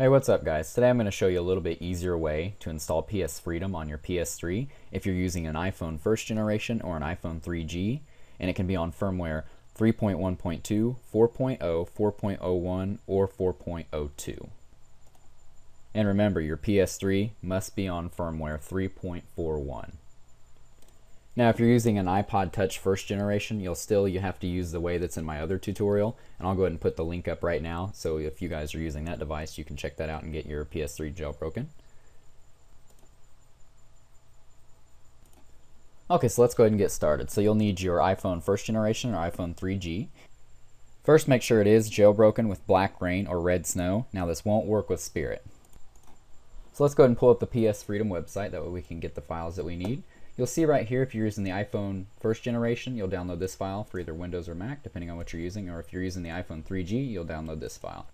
Hey, what's up guys? Today I'm going to show you a little bit easier way to install PS Freedom on your PS3 if you're using an iPhone first generation or an iPhone 3G, and it can be on firmware 3.1.2, 4.0, 4.01, or 4.02. And remember, your PS3 must be on firmware 3.41. Now, if you're using an iPod Touch first generation, you'll still you have to use the way that's in my other tutorial, and I'll go ahead and put the link up right now. So if you guys are using that device, you can check that out and get your PS3 jailbroken. Okay, so let's go ahead and get started. So you'll need your iPhone first generation or iPhone 3G. First, make sure it is jailbroken with blackra1n or redsn0w. Now this won't work with Spirit. So let's go ahead and pull up the PS Freedom website. That way we can get the files that we need. You'll see right here if you're using the iPhone first generation, you'll download this file for either Windows or Mac, depending on what you're using, or if you're using the iPhone 3G, you'll download this file.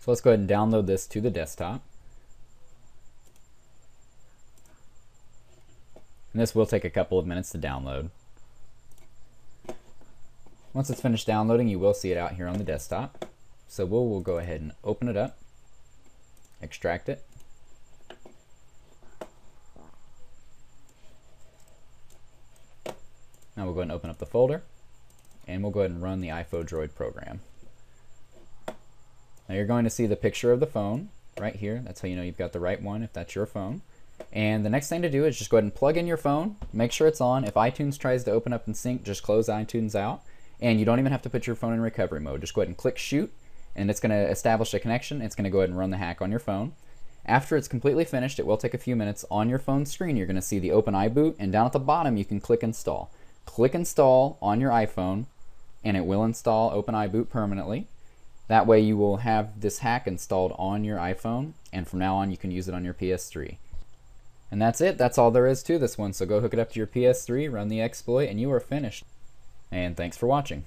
So let's go ahead and download this to the desktop. And this will take a couple of minutes to download. Once it's finished downloading, you will see it out here on the desktop. So we'll, we'll go ahead and open it up, extract it, We'll go ahead and open up the folder and we'll go ahead and run the iPhoDroid program. Now you're going to see the picture of the phone right here. That's how you know you've got the right one if that's your phone. And the next thing to do is just go ahead and plug in your phone, make sure it's on. If iTunes tries to open up and sync, just close iTunes out. And you don't even have to put your phone in recovery mode. Just go ahead and click shoot and it's going to establish a connection. It's going to go ahead and run the hack on your phone. After it's completely finished, it will take a few minutes. On your phone screen, you're going to see the Open iBoot, and down at the bottom, you can click Install click install on your iPhone and it will install OpenIBoot permanently. That way you will have this hack installed on your iPhone and from now on you can use it on your PS3. And that's it, that's all there is to this one. So go hook it up to your PS3, run the exploit, and you are finished. And thanks for watching.